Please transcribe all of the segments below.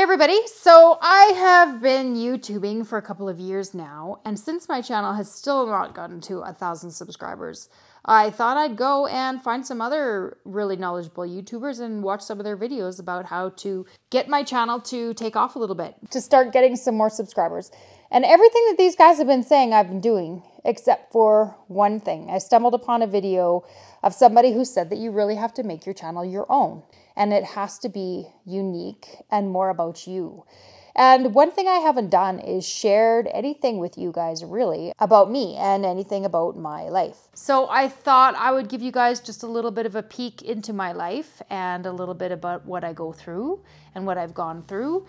Hey everybody, so I have been YouTubing for a couple of years now, and since my channel has still not gotten to a thousand subscribers, I thought I'd go and find some other really knowledgeable YouTubers and watch some of their videos about how to get my channel to take off a little bit, to start getting some more subscribers. And everything that these guys have been saying, I've been doing, except for one thing. I stumbled upon a video of somebody who said that you really have to make your channel your own and it has to be unique and more about you. And one thing I haven't done is shared anything with you guys really about me and anything about my life. So I thought I would give you guys just a little bit of a peek into my life and a little bit about what I go through and what I've gone through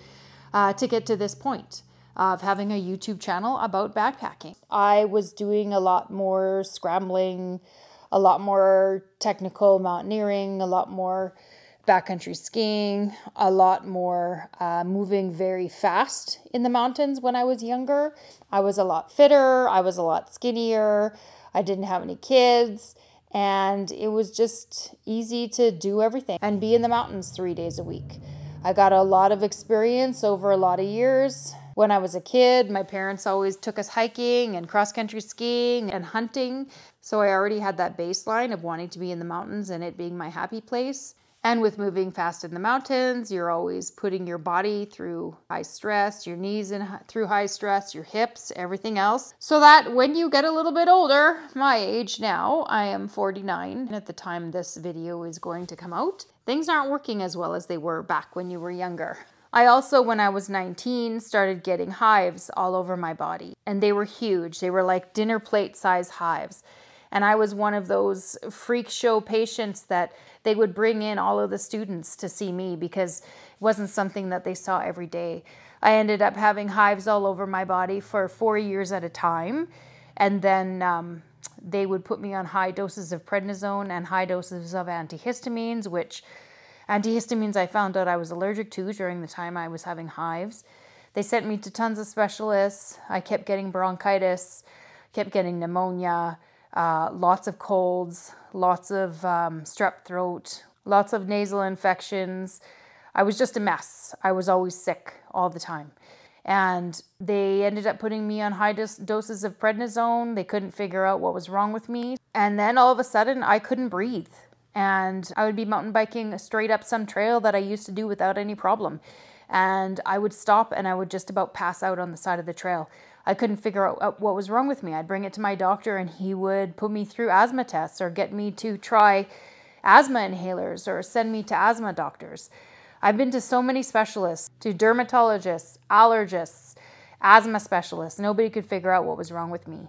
uh, to get to this point of having a YouTube channel about backpacking. I was doing a lot more scrambling, a lot more technical mountaineering, a lot more backcountry skiing, a lot more uh, moving very fast in the mountains when I was younger. I was a lot fitter, I was a lot skinnier, I didn't have any kids, and it was just easy to do everything and be in the mountains three days a week. I got a lot of experience over a lot of years. When I was a kid, my parents always took us hiking and cross country skiing and hunting. So I already had that baseline of wanting to be in the mountains and it being my happy place. And with moving fast in the mountains, you're always putting your body through high stress, your knees in through high stress, your hips, everything else. So that when you get a little bit older, my age now, I am 49 at the time this video is going to come out, things aren't working as well as they were back when you were younger. I also, when I was 19, started getting hives all over my body, and they were huge. They were like dinner plate size hives. And I was one of those freak show patients that they would bring in all of the students to see me because it wasn't something that they saw every day. I ended up having hives all over my body for four years at a time. And then um, they would put me on high doses of prednisone and high doses of antihistamines, which antihistamines I found out I was allergic to during the time I was having hives. They sent me to tons of specialists. I kept getting bronchitis, kept getting pneumonia uh, lots of colds, lots of um, strep throat, lots of nasal infections. I was just a mess. I was always sick all the time. And they ended up putting me on high dos- doses of prednisone. They couldn't figure out what was wrong with me. And then all of a sudden, I couldn't breathe. And I would be mountain biking straight up some trail that I used to do without any problem. And I would stop and I would just about pass out on the side of the trail. I couldn't figure out uh, what was wrong with me. I'd bring it to my doctor and he would put me through asthma tests or get me to try asthma inhalers or send me to asthma doctors. I've been to so many specialists, to dermatologists, allergists, asthma specialists. Nobody could figure out what was wrong with me.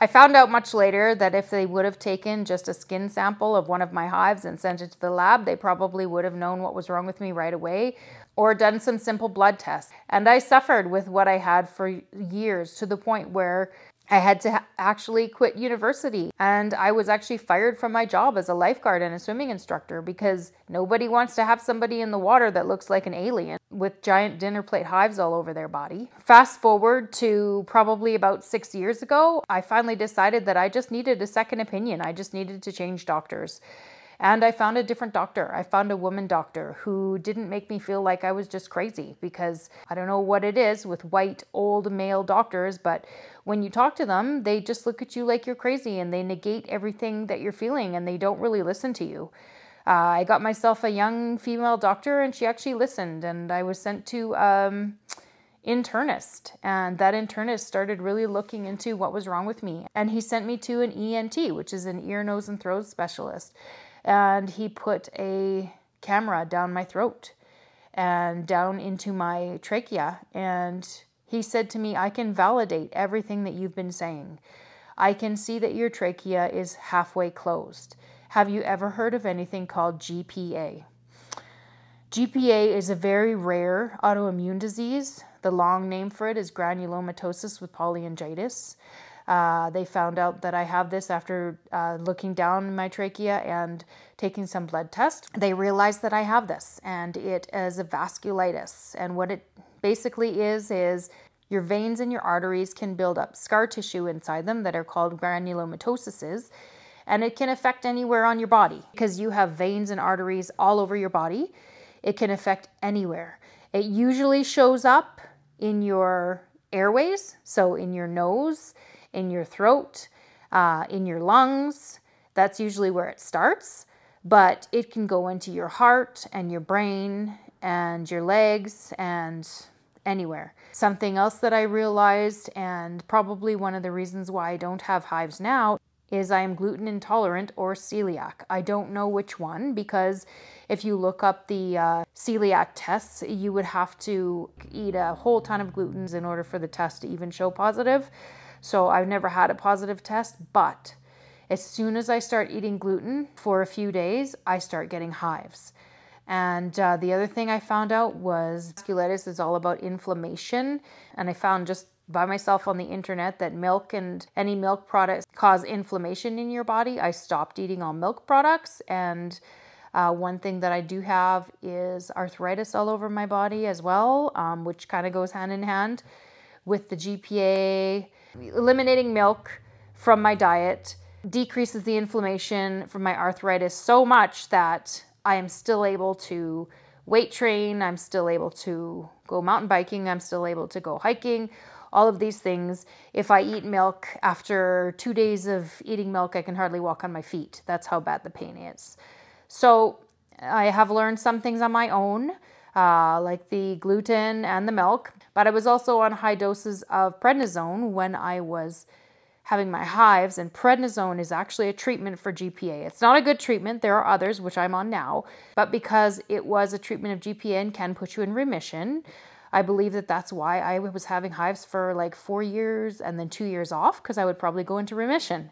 I found out much later that if they would have taken just a skin sample of one of my hives and sent it to the lab, they probably would have known what was wrong with me right away or done some simple blood tests. And I suffered with what I had for years to the point where I had to actually quit university. And I was actually fired from my job as a lifeguard and a swimming instructor because nobody wants to have somebody in the water that looks like an alien with giant dinner plate hives all over their body. Fast forward to probably about six years ago, I finally decided that I just needed a second opinion. I just needed to change doctors. And I found a different doctor. I found a woman doctor who didn't make me feel like I was just crazy because I don't know what it is with white old male doctors, but when you talk to them, they just look at you like you're crazy and they negate everything that you're feeling and they don't really listen to you. Uh, I got myself a young female doctor and she actually listened, and I was sent to. Um, internist and that internist started really looking into what was wrong with me and he sent me to an ENT which is an ear nose and throat specialist and he put a camera down my throat and down into my trachea. And he said to me, I can validate everything that you've been saying. I can see that your trachea is halfway closed. Have you ever heard of anything called GPA? GPA is a very rare autoimmune disease. The long name for it is granulomatosis with polyangiitis. Uh, they found out that I have this after uh, looking down my trachea and taking some blood tests. They realized that I have this, and it is a vasculitis. And what it basically is is your veins and your arteries can build up scar tissue inside them that are called granulomatosis, and it can affect anywhere on your body because you have veins and arteries all over your body. It can affect anywhere. It usually shows up in your airways, so in your nose, in your throat, uh, in your lungs. That's usually where it starts, but it can go into your heart and your brain and your legs and anywhere. Something else that I realized, and probably one of the reasons why I don't have hives now, is I am gluten intolerant or celiac. I don't know which one because if you look up the uh, celiac tests, you would have to eat a whole ton of glutens in order for the test to even show positive. So I've never had a positive test, but as soon as I start eating gluten for a few days, I start getting hives. And uh, the other thing I found out was vasculitis is all about inflammation. And I found just by myself on the internet that milk and any milk products cause inflammation in your body. I stopped eating all milk products. And uh, one thing that I do have is arthritis all over my body as well, um, which kind of goes hand in hand with the GPA. Eliminating milk from my diet decreases the inflammation from my arthritis so much that I am still able to weight train, I'm still able to go mountain biking, I'm still able to go hiking, all of these things. If I eat milk after two days of eating milk, I can hardly walk on my feet. That's how bad the pain is. So I have learned some things on my own, uh, like the gluten and the milk, but I was also on high doses of prednisone when I was having my hives, and prednisone is actually a treatment for GPA. It's not a good treatment, there are others, which I'm on now, but because it was a treatment of GPA and can put you in remission, I believe that that's why I was having hives for like four years and then two years off because I would probably go into remission.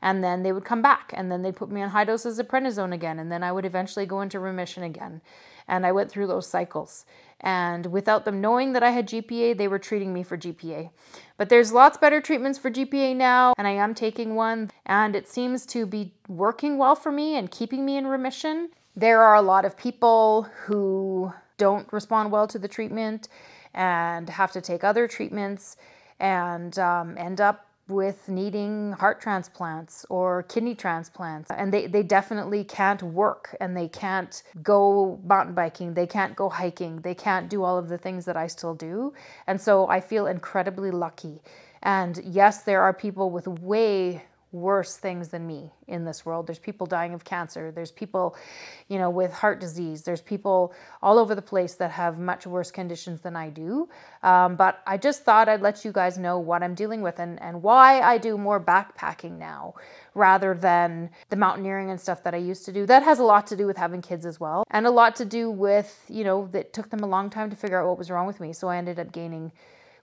And then they would come back and then they'd put me on high doses of prednisone again. And then I would eventually go into remission again. And I went through those cycles. And without them knowing that I had GPA, they were treating me for GPA. But there's lots better treatments for GPA now, and I am taking one, and it seems to be working well for me and keeping me in remission. There are a lot of people who don't respond well to the treatment and have to take other treatments and um, end up with needing heart transplants or kidney transplants. And they, they definitely can't work and they can't go mountain biking, they can't go hiking, they can't do all of the things that I still do. And so I feel incredibly lucky. And yes, there are people with way worse things than me in this world. There's people dying of cancer. There's people, you know, with heart disease. There's people all over the place that have much worse conditions than I do. Um, but I just thought I'd let you guys know what I'm dealing with and, and why I do more backpacking now rather than the mountaineering and stuff that I used to do. That has a lot to do with having kids as well and a lot to do with, you know, that took them a long time to figure out what was wrong with me. So I ended up gaining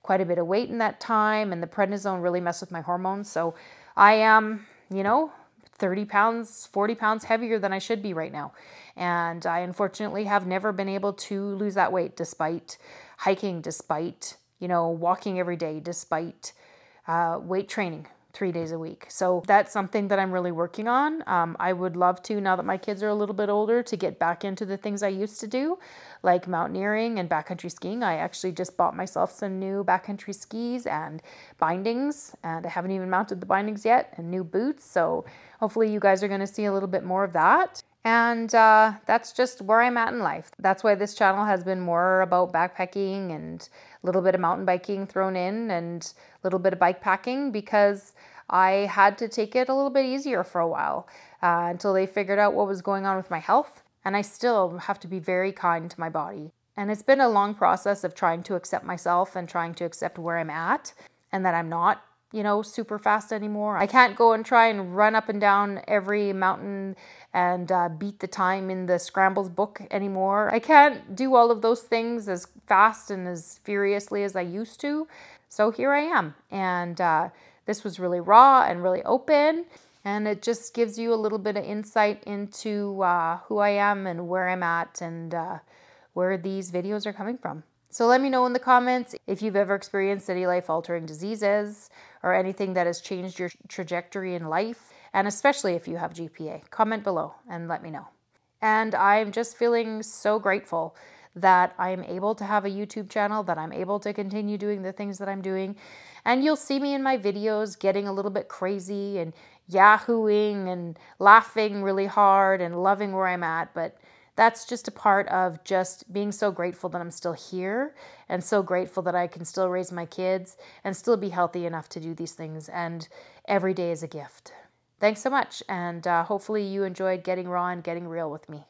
quite a bit of weight in that time and the prednisone really messed with my hormones. So I am, you know, 30 pounds, 40 pounds heavier than I should be right now. And I unfortunately have never been able to lose that weight despite hiking, despite, you know, walking every day, despite uh, weight training three days a week. So that's something that I'm really working on. Um, I would love to, now that my kids are a little bit older, to get back into the things I used to do, like mountaineering and backcountry skiing. I actually just bought myself some new backcountry skis and bindings, and I haven't even mounted the bindings yet, and new boots. So hopefully, you guys are going to see a little bit more of that. And uh, that's just where I'm at in life. That's why this channel has been more about backpacking and little bit of mountain biking thrown in and a little bit of bike packing because I had to take it a little bit easier for a while uh, until they figured out what was going on with my health. And I still have to be very kind to my body. And it's been a long process of trying to accept myself and trying to accept where I'm at and that I'm not you know, super fast anymore. I can't go and try and run up and down every mountain and uh, beat the time in the scrambles book anymore. I can't do all of those things as fast and as furiously as I used to. So here I am. And uh, this was really raw and really open. And it just gives you a little bit of insight into uh, who I am and where I'm at and uh, where these videos are coming from. So let me know in the comments if you've ever experienced any life altering diseases or anything that has changed your trajectory in life, and especially if you have GPA. Comment below and let me know. And I'm just feeling so grateful that I'm able to have a YouTube channel, that I'm able to continue doing the things that I'm doing. And you'll see me in my videos getting a little bit crazy and yahooing and laughing really hard and loving where I'm at. But that's just a part of just being so grateful that I'm still here and so grateful that I can still raise my kids and still be healthy enough to do these things. And every day is a gift. Thanks so much. And uh, hopefully, you enjoyed getting raw and getting real with me.